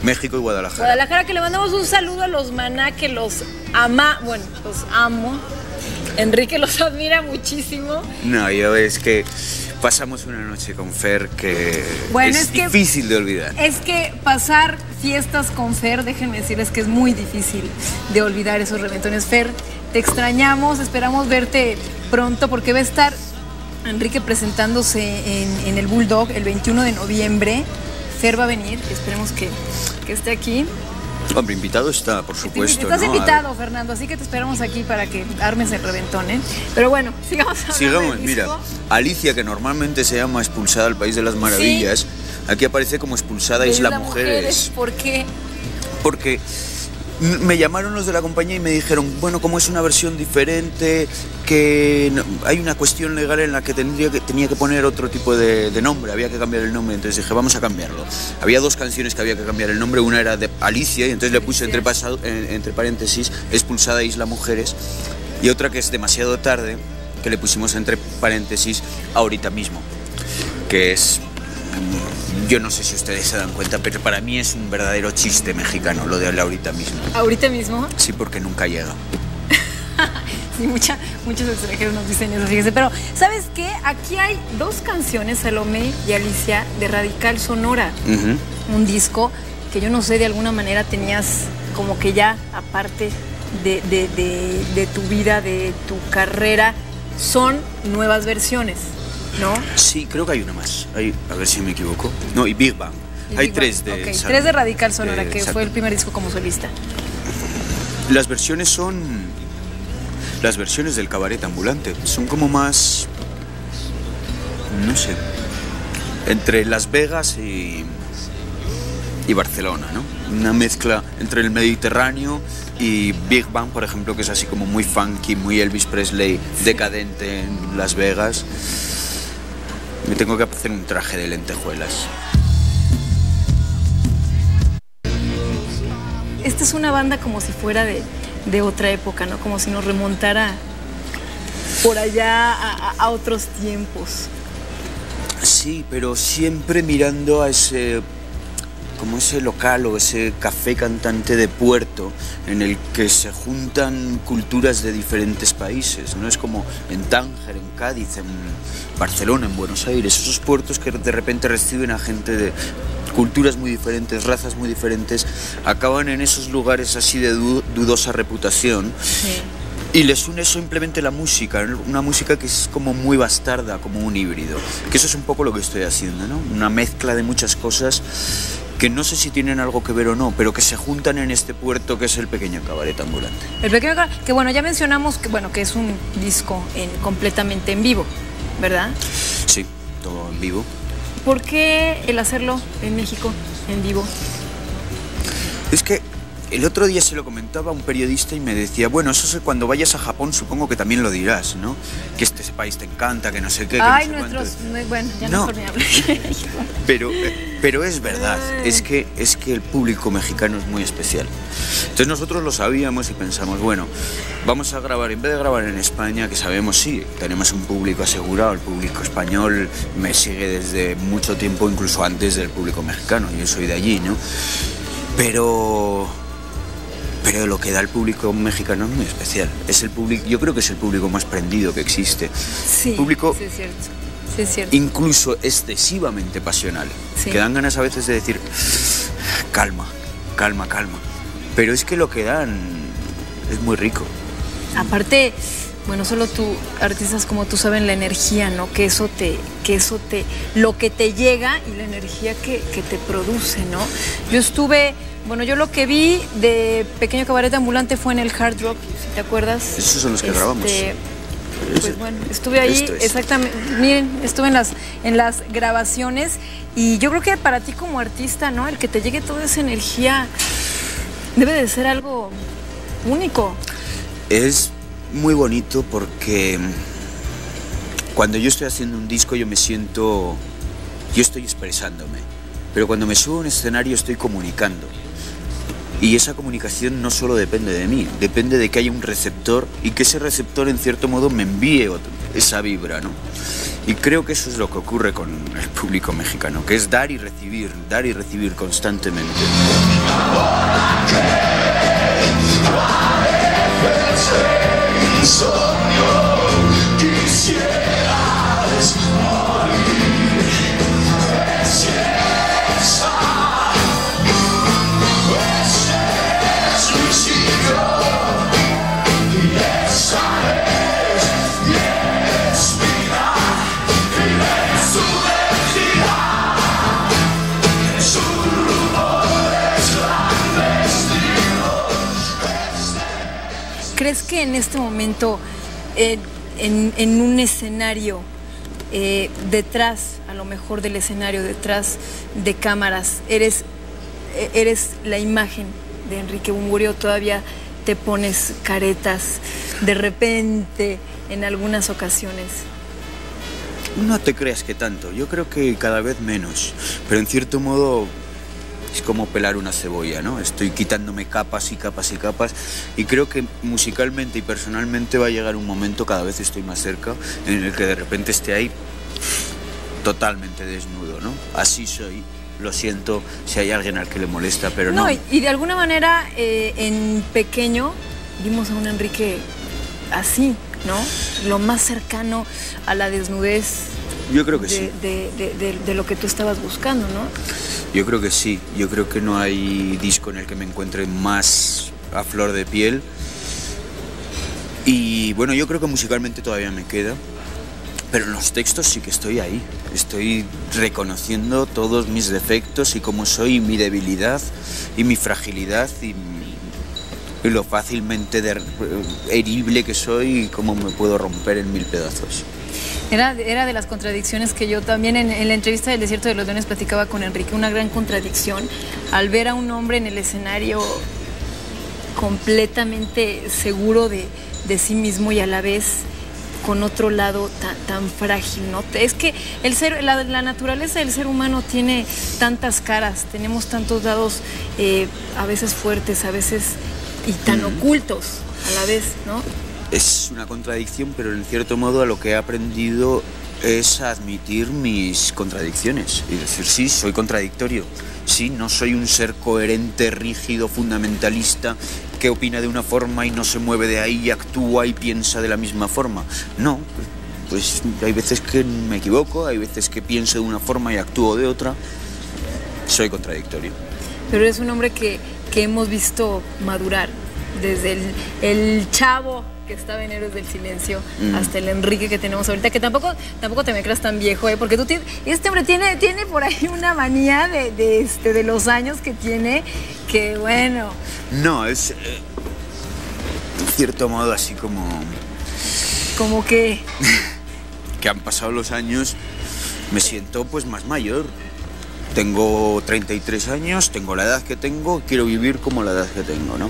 Speaker 2: México y Guadalajara.
Speaker 1: Guadalajara, que le mandamos un saludo a los maná, que los ama, bueno, los amo. Enrique los [LAUGHS] admira muchísimo.
Speaker 2: No, yo es que pasamos una noche con Fer que
Speaker 1: Bueno,
Speaker 2: es,
Speaker 1: es que-
Speaker 2: difícil de olvidar.
Speaker 1: Es que pasar fiestas con Fer, déjenme decirles que es muy difícil de olvidar esos reventones. Fer, te extrañamos, esperamos verte pronto porque va a estar Enrique presentándose en, en el Bulldog el 21 de noviembre. Fer va a venir, esperemos que, que esté aquí.
Speaker 2: Hombre, invitado está, por supuesto.
Speaker 1: Estás
Speaker 2: ¿no?
Speaker 1: invitado, Fernando, así que te esperamos aquí para que armes el reventón, ¿eh? Pero bueno, sigamos hablando
Speaker 2: Sigamos, mira. Alicia, que normalmente se llama expulsada al País de las Maravillas, aquí aparece como expulsada Isla
Speaker 1: Isla
Speaker 2: Mujeres.
Speaker 1: ¿Por qué?
Speaker 2: Porque me llamaron los de la compañía y me dijeron, bueno, como es una versión diferente, que hay una cuestión legal en la que, tendría que tenía que poner otro tipo de, de nombre, había que cambiar el nombre, entonces dije, vamos a cambiarlo. Había dos canciones que había que cambiar el nombre, una era de Alicia, y entonces le puse entre, pasado- en- entre paréntesis, expulsada Isla Mujeres, Y otra que es demasiado tarde, que le pusimos entre paréntesis ahorita mismo, que es yo no sé si ustedes se dan cuenta, pero para mí es un verdadero chiste mexicano lo de ahorita mismo.
Speaker 1: ¿Ahorita mismo?
Speaker 2: Sí, porque nunca llega. [LAUGHS]
Speaker 1: sí, mucha, muchos extranjeros nos dicen eso, fíjese. Pero, ¿sabes qué? Aquí hay dos canciones, Salomé y Alicia, de Radical Sonora. Un disco que yo no sé, de alguna manera tenías como que ya, aparte de, de tu vida, de tu carrera, son nuevas versiones. ¿No?
Speaker 2: Sí, creo que hay una más. a ver si me equivoco. No, y Big Bang. hay tres de...
Speaker 1: tres de Radical Sonora, que fue el primer disco como solista.
Speaker 2: Las versiones son... Las versiones del cabaret ambulante. Son como más... No sé. Entre Las Vegas y... Y Barcelona, ¿no? Una mezcla entre el Mediterráneo y Big Bang, por ejemplo, que es así como muy funky, muy Elvis Presley, decadente en Las Vegas. Me tengo que hacer un traje de lentejuelas.
Speaker 1: Esta es una banda como si fuera de, otra época, ¿no? Como si nos remontara por allá a, otros tiempos.
Speaker 2: Sí, pero siempre mirando a ese como ese local o ese café cantante de puerto en el que se juntan culturas de diferentes países. No es como en Tánger, en Cádiz, en Barcelona, en Buenos Aires, esos puertos que de repente reciben a gente de culturas muy diferentes, razas muy diferentes, acaban en esos lugares así de dudosa reputación. Y les une simplemente la música, una música que es como muy bastarda, como un híbrido. Que eso es un poco lo que estoy haciendo, ¿no? Una mezcla de muchas cosas que no sé si tienen algo que ver o no, pero que se juntan en este puerto que es el pequeño cabaret ambulante.
Speaker 1: El pequeño cabaret, que bueno, ya mencionamos que bueno, que es un disco en, completamente en vivo, ¿verdad?
Speaker 2: Sí, todo en vivo.
Speaker 1: ¿Por qué el hacerlo en México en vivo?
Speaker 2: Es que el otro día se lo comentaba a un periodista y me decía, bueno, eso es cuando vayas a Japón supongo que también lo dirás, ¿no? Que este país te encanta, que no sé qué.
Speaker 1: Ay, nuestros, bueno, ya no, no [LAUGHS]
Speaker 2: pero, eh, pero es verdad, es que, es que el público mexicano es muy especial. Entonces nosotros lo sabíamos y pensamos, bueno, vamos a grabar, en vez de grabar en España, que sabemos, sí, tenemos un público asegurado, el público español me sigue desde mucho tiempo, incluso antes del público mexicano, yo soy de allí, ¿no? Pero pero lo que da el público mexicano es muy especial. Es el público, yo creo que es el público más prendido que existe.
Speaker 1: Sí,
Speaker 2: público
Speaker 1: sí es cierto. Sí, es cierto.
Speaker 2: Incluso excesivamente pasional. Que dan ganas a veces de decir, calma, calma, calma. Pero es que lo que dan es muy rico.
Speaker 1: Aparte, bueno, solo tú, artistas como tú saben la energía, ¿no? Que eso te, que eso te, lo que te llega y la energía que, que te produce, ¿no? Yo estuve bueno, yo lo que vi de Pequeño Cabaret Ambulante fue en el Hard Rock, si te acuerdas.
Speaker 2: Esos son los que grabamos.
Speaker 1: Este, pues bueno, estuve ahí, exactamente. Miren, estuve en las, en las grabaciones y yo creo que para ti como artista, ¿no? El que te llegue toda esa energía debe de ser algo único.
Speaker 2: Es muy bonito porque cuando yo estoy haciendo un disco yo me siento, yo estoy expresándome, pero cuando me subo a un escenario estoy comunicando. Y esa comunicación no solo depende de mí, depende de que haya un receptor y que ese receptor en cierto modo me envíe esa vibra. Y creo que eso es lo que ocurre con el público mexicano, que es dar y recibir, dar y recibir constantemente.
Speaker 1: ¿Crees que en este momento, en, un escenario, eh, detrás, a lo mejor del escenario, detrás de cámaras, eres, eh, eres la imagen de Enrique Bungurio, todavía te pones caretas de repente en algunas ocasiones?
Speaker 2: No te creas que tanto, yo creo que cada vez menos, pero en cierto modo Es como pelar una cebolla, ¿no? Estoy quitándome capas y capas y capas y creo que musicalmente y personalmente va a llegar un momento, cada vez estoy más cerca, en el que de repente esté ahí totalmente desnudo, ¿no? Así soy. Lo siento si hay alguien al que le molesta, pero no.
Speaker 1: No, y, de alguna manera eh, en pequeño vimos a un Enrique así, ¿no? Lo más cercano a la desnudez
Speaker 2: Yo creo que
Speaker 1: de,
Speaker 2: sí.
Speaker 1: de- de- de- de lo que tú estabas buscando, ¿no?
Speaker 2: Yo creo que sí. Yo creo que no hay disco en el que me encuentre más a flor de piel. Y bueno, yo creo que musicalmente todavía me queda. Pero en los textos sí que estoy ahí. Estoy reconociendo todos mis defectos y cómo soy, y mi debilidad y mi fragilidad y, y lo fácilmente der- herible que soy y cómo me puedo romper en mil pedazos.
Speaker 1: Era, era de las contradicciones que yo también en, en la entrevista del Desierto de los Leones platicaba con Enrique, una gran contradicción al ver a un hombre en el escenario completamente seguro de, de sí mismo y a la vez con otro lado tan, tan frágil, ¿no? Es que el ser, la, la naturaleza del ser humano tiene tantas caras, tenemos tantos lados eh, a veces fuertes, a veces y tan ocultos a la vez, ¿no?
Speaker 2: Es una contradicción, pero en cierto modo a lo que he aprendido es admitir mis contradicciones y decir, sí, soy contradictorio, sí, no soy un ser coherente, rígido, fundamentalista, que opina de una forma y no se mueve de ahí y actúa y piensa de la misma forma. No, pues hay veces que me equivoco, hay veces que pienso de una forma y actúo de otra. Soy contradictorio.
Speaker 1: Pero eres un hombre que, que hemos visto madurar desde el, el chavo que estaba en Héroes del Silencio
Speaker 2: Mm.
Speaker 1: hasta el Enrique que tenemos ahorita, que tampoco, tampoco te me creas tan viejo, ¿eh? porque tú tienes, este hombre tiene, tiene por ahí una manía de, de, este, de los años que tiene, que bueno,
Speaker 2: No, es... eh, en cierto modo así como...
Speaker 1: como que [LAUGHS]
Speaker 2: que han pasado los años, me siento pues más mayor. Tengo 33 años, tengo la edad que tengo, quiero vivir como la edad que tengo, ¿no?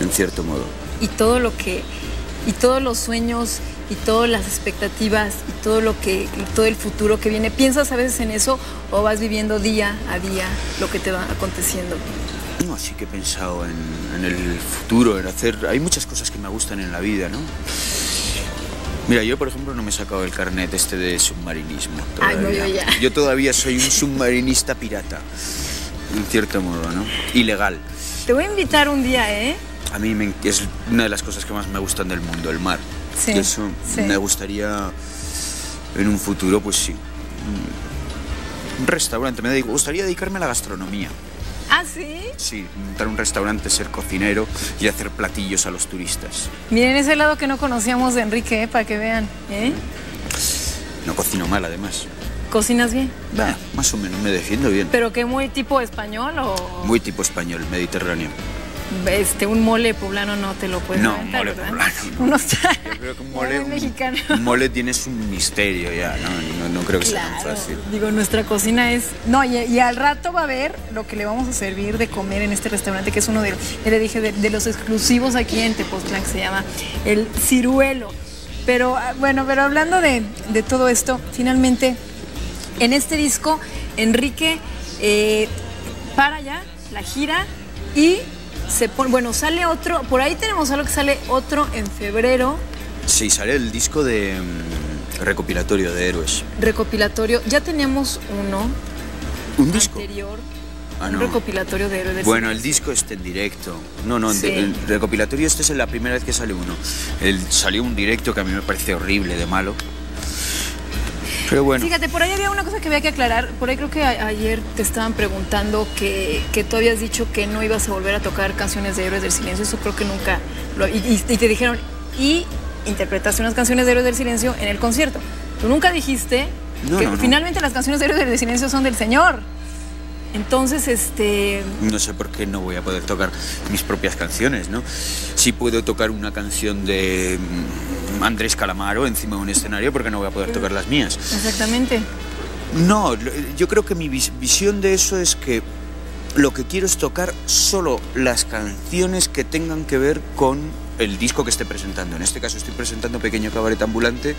Speaker 2: En cierto modo.
Speaker 1: Y todo lo que y todos los sueños y todas las expectativas y todo lo que y todo el futuro que viene piensas a veces en eso o vas viviendo día a día lo que te va aconteciendo
Speaker 2: No, sí que he pensado en, en el futuro, en hacer... Hay muchas cosas que me gustan en la vida, ¿no? Mira, yo por ejemplo no me he sacado el carnet este de submarinismo.
Speaker 1: Ay, no,
Speaker 2: todavía.
Speaker 1: yo ya.
Speaker 2: Yo todavía soy un submarinista pirata, en cierto modo, ¿no? Ilegal.
Speaker 1: te voy a invitar un día eh
Speaker 2: A mí me- es una de las cosas que más me gustan del mundo, el mar.
Speaker 1: Sí,
Speaker 2: Y eso
Speaker 1: sí.
Speaker 2: me gustaría en un futuro, pues sí. Un restaurante, me gustaría dedicarme a la gastronomía.
Speaker 1: ah sí
Speaker 2: Sí, montar un restaurante, ser cocinero y hacer platillos a los turistas.
Speaker 1: miren ese lado que no conocíamos de Enrique eh, para que vean eh
Speaker 2: No cocino mal, además.
Speaker 1: cocinas bien
Speaker 2: Bah, más o menos me defiendo bien.
Speaker 1: pero que muy tipo español o
Speaker 2: Muy tipo español, mediterráneo.
Speaker 1: Este un mole poblano no te lo puedes
Speaker 2: No, mole
Speaker 1: ¿verdad?
Speaker 2: poblano, [LAUGHS] no.
Speaker 1: Uno
Speaker 2: Yo creo que un mole, un-
Speaker 1: mexicano
Speaker 2: un mole tienes un misterio ya, ¿no? No, no creo que sea tan fácil.
Speaker 1: digo, nuestra cocina es... No, y, y al rato va a ver lo que le vamos a servir de comer en este restaurante, que es uno de, ya le dije, de, de los exclusivos aquí en Tepoztlán, que se llama El Ciruelo. Pero ah, bueno, pero hablando de, de todo esto, finalmente, en este disco, Enrique eh, para ya la gira y se pone... Bueno, sale otro, por ahí tenemos algo que sale otro en febrero,
Speaker 2: Sí, sale el disco de mm, recopilatorio de héroes.
Speaker 1: recopilatorio. Ya tenemos uno
Speaker 2: ¿Un disco?
Speaker 1: anterior,
Speaker 2: Ah,
Speaker 1: un
Speaker 2: no.
Speaker 1: recopilatorio de héroes.
Speaker 2: Bueno, el disco está en directo. No, no,
Speaker 1: Sí.
Speaker 2: el recopilatorio este es la primera vez que sale uno. El, salió un directo que a mí me parece horrible de malo. Pero bueno,
Speaker 1: Fíjate, por ahí había una cosa que había que aclarar. Por ahí creo que ayer te estaban preguntando que, que tú habías dicho que no ibas a volver a tocar canciones de Héroes del Silencio. Eso creo que nunca lo... Y, y- y te dijeron, y interpretaste unas canciones de Héroes del Silencio en el concierto. Tú nunca dijiste
Speaker 2: No,
Speaker 1: que
Speaker 2: no, no.
Speaker 1: finalmente las canciones de Héroes del Silencio son del Señor. Entonces, este...
Speaker 2: no sé por qué no voy a poder tocar mis propias canciones, ¿no? Sí puedo tocar una canción de Andrés Calamaro encima de un escenario porque no voy a poder tocar las mías.
Speaker 1: Exactamente.
Speaker 2: No, yo creo que mi vis- visión de eso es que lo que quiero es tocar solo las canciones que tengan que ver con el disco que esté presentando. En este caso estoy presentando Pequeño Cabaret Ambulante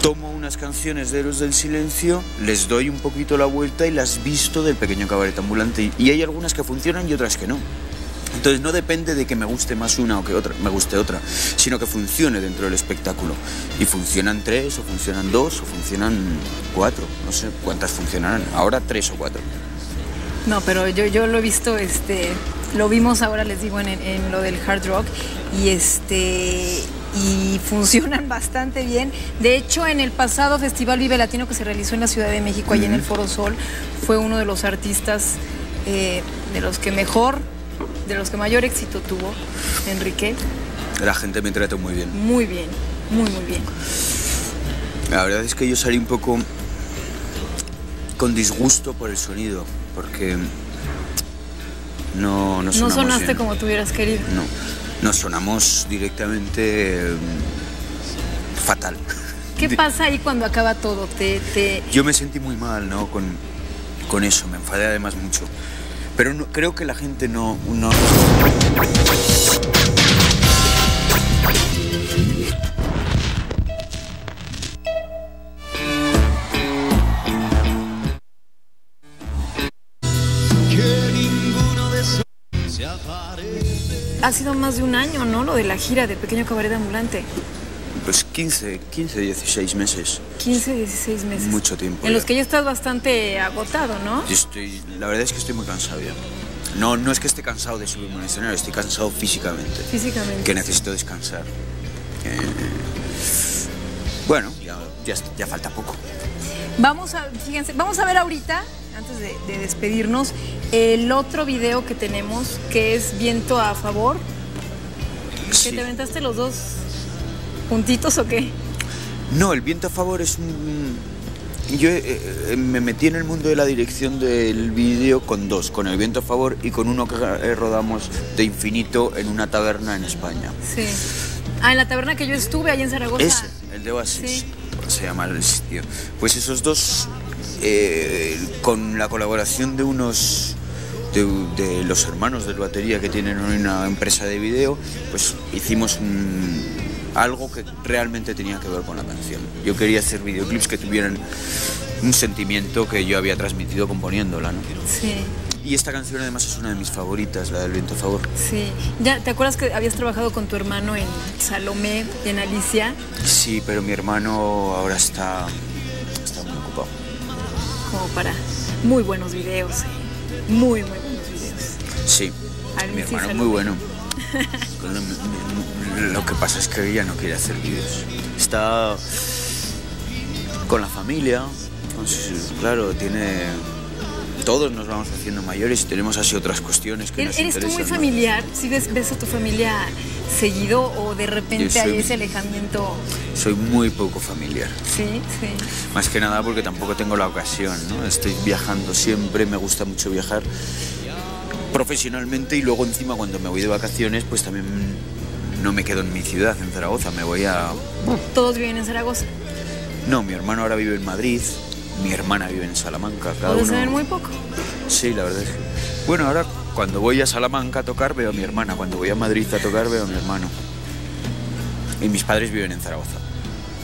Speaker 2: tomo unas canciones de Héroes del Silencio, les doy un poquito la vuelta y las visto del pequeño cabaret ambulante. Y hay algunas que funcionan y otras que no. Entonces no depende de que me guste más una o que otra, me guste otra, sino que funcione dentro del espectáculo. Y funcionan tres, o funcionan dos, o funcionan cuatro. No sé cuántas funcionarán. Ahora tres o cuatro.
Speaker 1: No, pero yo, yo lo he visto, este, lo vimos ahora, les digo, en, en lo del hard rock. Y este y funcionan [LAUGHS] bastante bien. De hecho, en el pasado Festival Vive Latino que se realizó en la Ciudad de México, allí en el Foro Sol, fue uno de los artistas eh, de los que mejor, de los que mayor éxito tuvo, Enrique.
Speaker 2: La gente me trató muy bien.
Speaker 1: Muy bien, muy, muy bien.
Speaker 2: La verdad es que yo salí un poco con disgusto por el sonido, porque no, no
Speaker 1: No sonaste
Speaker 2: bien.
Speaker 1: como tú hubieras querido.
Speaker 2: No, nos sonamos directamente eh, fatal.
Speaker 1: ¿Qué [LAUGHS] pasa ahí cuando acaba todo? Te, te...
Speaker 2: Yo me sentí muy mal, ¿no? Con, con eso, me enfadé además mucho. Pero creo que la gente no, no...
Speaker 1: Ha sido más de un año, ¿no? Lo de la gira de Pequeño Cabaret Ambulante.
Speaker 2: Pues 15, 15, 16 meses.
Speaker 1: 15, 16 meses.
Speaker 2: Mucho tiempo
Speaker 1: En los que ya estás bastante agotado, ¿no?
Speaker 2: Yo estoy, la verdad es que estoy muy cansado ya. No, no es que esté cansado de subirme al escenario, estoy cansado físicamente.
Speaker 1: Físicamente.
Speaker 2: Que necesito descansar. Eh, bueno, ya, ya, ya falta poco.
Speaker 1: Vamos a, fíjense, vamos a ver ahorita, antes de, de despedirnos, el otro video que tenemos, que es Viento a Favor. ¿Que te aventaste los dos juntitos o qué?
Speaker 2: No, el viento a favor es un... Yo eh, eh, me metí en el mundo de la dirección del vídeo con dos, con el viento a favor y con uno que eh, rodamos de infinito en una taberna en España.
Speaker 1: Sí. Ah, en la taberna que yo estuve, allá en Zaragoza.
Speaker 2: Ese, el de Oasis,
Speaker 1: Sí.
Speaker 2: se llama el sitio. Pues esos dos, eh, con la colaboración de unos, de, de los hermanos del batería que tienen una empresa de video, pues hicimos un- algo que realmente tenía que ver con la canción. Yo quería hacer videoclips que tuvieran un sentimiento que yo había transmitido componiéndola, ¿no?
Speaker 1: Sí,
Speaker 2: Y esta canción además es una de mis favoritas, la del viento a favor.
Speaker 1: sí. Ya, ¿te acuerdas que habías trabajado con tu hermano en Salomé y en Alicia?
Speaker 2: Sí, pero mi hermano ahora está, está muy ocupado.
Speaker 1: Como para muy buenos videos. eh. Muy, muy buenos videos.
Speaker 2: Sí,
Speaker 1: Alicia
Speaker 2: mi hermano es muy bueno. [LAUGHS] Lo que pasa es que ella no quiere hacer vídeos. Está con la familia, con claro, tiene... Todos nos vamos haciendo mayores y tenemos así otras cuestiones que nos
Speaker 1: ¿Eres tú muy
Speaker 2: interesan. ¿no?
Speaker 1: familiar? ¿Sí ves, ves a tu familia seguido o de repente
Speaker 2: soy-
Speaker 1: hay ese alejamiento?
Speaker 2: Soy muy poco familiar.
Speaker 1: Sí, sí.
Speaker 2: Más que nada porque tampoco tengo la ocasión, ¿no? Estoy viajando siempre, me gusta mucho viajar profesionalmente y luego encima cuando me voy de vacaciones pues también no me quedo en mi ciudad, en Zaragoza, me voy a...
Speaker 1: Todos viven en Zaragoza.
Speaker 2: No, mi hermano ahora vive en Madrid, mi hermana vive en Salamanca, cada
Speaker 1: Puedes
Speaker 2: uno...
Speaker 1: saber muy poco.
Speaker 2: Sí, la verdad es que... Bueno, ahora cuando voy a Salamanca a tocar veo a mi hermana, cuando voy a Madrid a tocar veo a mi hermano. Y mis padres viven en Zaragoza.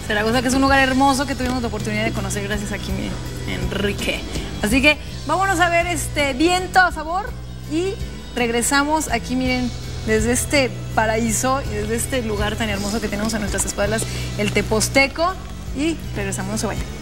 Speaker 1: Zaragoza, que es un lugar hermoso que tuvimos la oportunidad de conocer gracias a miren, Enrique. Así que vámonos a ver este viento a favor y regresamos aquí, miren, desde este paraíso y desde este lugar tan hermoso que tenemos a nuestras espaldas, el Teposteco, y regresamos, no se.